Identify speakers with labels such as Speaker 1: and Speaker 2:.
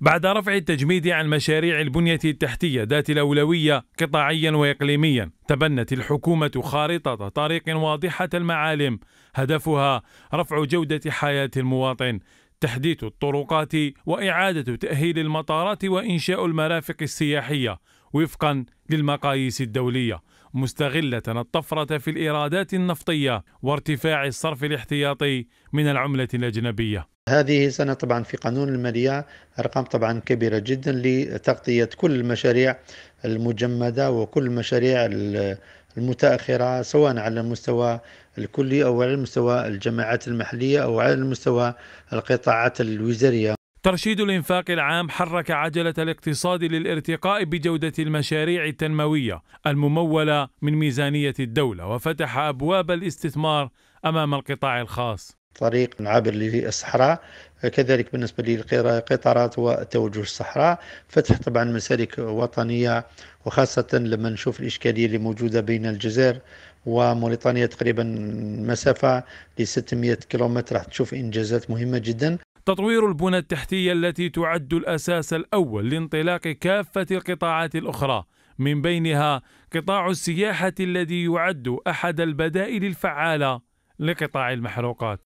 Speaker 1: بعد رفع التجميد عن مشاريع البنية التحتية ذات الأولوية قطاعيا وإقليميا تبنت الحكومة خارطة طريق واضحة المعالم. هدفها رفع جودة حياة المواطن تحديث الطرقات وإعادة تأهيل المطارات وإنشاء المرافق السياحية. وفقا للمقاييس الدولية مستغلة الطفرة في الإيرادات النفطية وارتفاع الصرف الاحتياطي من العملة الأجنبية.
Speaker 2: هذه سنة طبعا في قانون المالية أرقام طبعا كبيرة جدا لتغطية كل المشاريع المجمدة وكل المشاريع المتأخرة سواء على المستوى الكلي أو على مستوى الجماعات المحلية أو على المستوى القطاعات الوزارية.
Speaker 1: ترشيد الإنفاق العام حرك عجلة الاقتصاد للارتقاء بجودة المشاريع التنموية الممولة من ميزانية الدولة وفتح أبواب الاستثمار أمام القطاع الخاص.
Speaker 2: طريق عابر للصحراء كذلك بالنسبة للقطارات وتوجه الصحراء فتح طبعا مسالك وطنية وخاصة لما نشوف الإشكالية اللي موجودة بين الجزائر وموريتانيا تقريبا مسافة ل 600 كيلومتر راح تشوف إنجازات مهمة جدا.
Speaker 1: تطوير البنى التحتية التي تعد الأساس الأول لانطلاق كافة القطاعات الأخرى. من بينها قطاع السياحة الذي يعد أحد البدائل الفعالة لقطاع المحروقات.